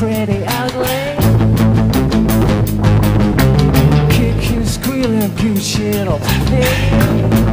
pretty ugly. Kick you, squeal and you shit off me.